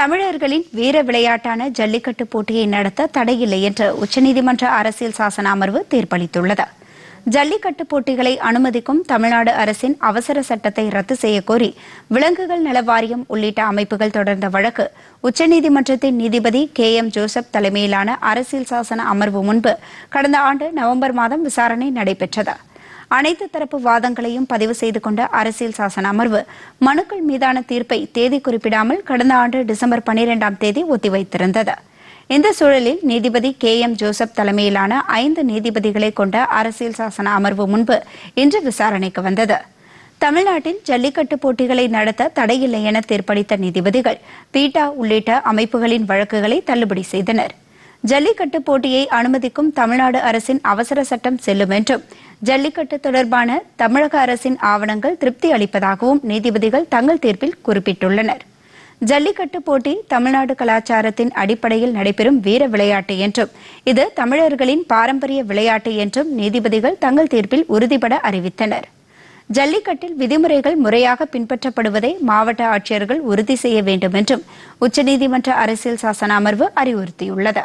தமிழர்களின் வீர விளையாட்டான ஜல்லிக்கட்டு போட்டியை நடத்த தடையில்லை என்று உச்சநீதிமன்ற அரசியல் சாசன அமர்வு தீர்ப்பளித்துள்ளது. ஜல்லிக்கட்டு போட்டிகளை அனுமதிக்கும் தமிழ்நாடு அரசின் அவசர சட்டத்தை ரத்து செய்யக்கோரி விலங்குகள் நல வாரியம் உள்ளிட்ட அமைப்புகள் தொடர்ந்த வழக்கு உச்சநீதிமன்றத்தின் நீதிபதி கே எம் ஜோசப் தலைமையிலான அரசியல் சாசன அமர்வு முன்பு கடந்த ஆண்டு நவம்பர் மாதம் விசாரணை நடைபெற்றது. அனைத்து தரப்பு வாதங்களையும் பதிவு செய்து கொண்ட அரசியல் சாசன அமர்வு மனுக்கள் மீதான தீர்ப்பை தேதி குறிப்பிடாமல் கடந்த ஆண்டு டிசம்பர் பனிரெண்டாம் தேதி ஒத்திவைத்திருந்தது. இந்த சூழலில் நீதிபதி கே. எம். ஜோசப் தலைமையிலான ஐந்து நீதிபதிகளை கொண்ட அரசியல் சாசன அமர்வு முன்பு இன்று விசாரணைக்கு வந்தது. தமிழ்நாட்டில் ஜல்லிக்கட்டு போட்டிகளை நடத்த தடையில்லை என தீர்ப்பளித்த நீதிபதிகள் பீட்டா உள்ளிட்ட அமைப்புகளின் வழக்குகளை தள்ளுபடி செய்தனர். ஜல்லிக்கட்டு போட்டியை அனுமதிக்கும் தமிழ்நாடு அரசின் அவசர சட்டம் செல்லும் என்றும் ஜல்லிக்கட்டு தொடர்பான தமிழக அரசின் ஆவணங்கள் திருப்தி அளிப்பதாகவும் நீதிபதிகள் தங்கள் தீர்ப்பில் குறிப்பிட்டுள்ளனர். ஜல்லிக்கட்டு போட்டி தமிழ்நாடு கலாச்சாரத்தின் அடிப்படையில் நடைபெறும் வீர விளையாட்டு என்றும் இது தமிழர்களின் பாரம்பரிய விளையாட்டு என்றும் நீதிபதிகள் தங்கள் தீர்ப்பில் உறுதிபட அறிவித்தனர். ஜல்லிக்கட்டில் விதிமுறைகள் முறையாக பின்பற்றப்படுவதை மாவட்ட ஆட்சியர்கள் உறுதி செய்ய வேண்டும் என்றும் உச்சநீதிமன்ற அரசியல் சாசன அமர்வு அறிவுறுத்தியுள்ளது.